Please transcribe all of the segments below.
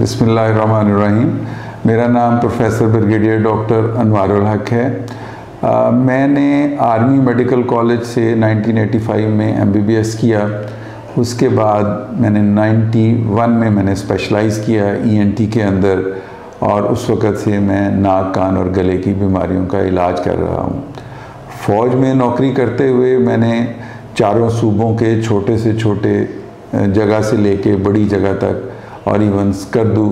बिस्मिल्लाहिर्रहमानिर्रहीम। मेरा नाम प्रोफेसर ब्रिगेडियर डॉक्टर अनवारुल हक है। आ, मैंने आर्मी मेडिकल कॉलेज से 1985 में एमबीबीएस किया। उसके बाद मैंने 91 में मैंने स्पेशलाइज़ किया ईएनटी e के अंदर और उस वक़्त से मैं नाक कान और गले की बीमारियों का इलाज कर रहा हूँ। फ़ौज में नौकरी करते हुए मैंने चारों सूबों के छोटे से छोटे जगह से लेके बड़ी जगह तक और इवन स्कर्दू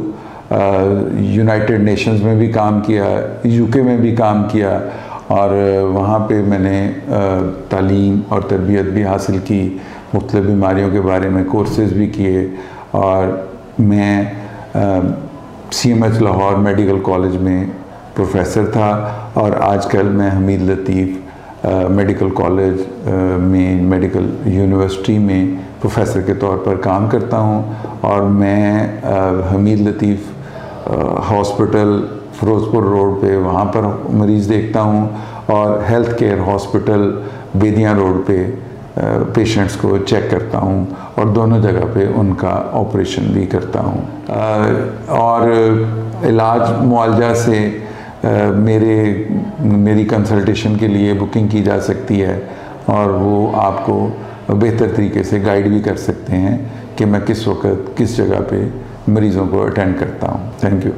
यूनाइटेड नेशंस में भी काम किया यूके में भी काम किया, और वहाँ पे मैंने तालीम और तरबियत भी हासिल की मुख्त बीमारियों के बारे में कोर्सेज भी किए, और मैं C M H Lahore medical college में प्रोफेसर था, और आजकल मैं हमीद लतीफ़ मेडिकल कॉलेज में मेडिकल यूनिवर्सिटी में प्रोफेसर के तौर पर काम करता हूँ और मैं हमीद लतीफ़ हॉस्पिटल फ़िरोज़पुर रोड पे वहाँ पर मरीज़ देखता हूँ और health care hospital Bedian road पे पेशेंट्स को चेक करता हूँ और दोनों जगह पे उनका ऑपरेशन भी करता हूँ। और इलाज मुआवजा से मेरे, मेरी कंसल्टेशन के लिए बुकिंग की जा सकती है और वो आपको बेहतर तरीके से गाइड भी कर सकते हैं कि मैं किस वक्त, किस जगह पे मरीज़ों को अटेंड करता हूँ। Thank you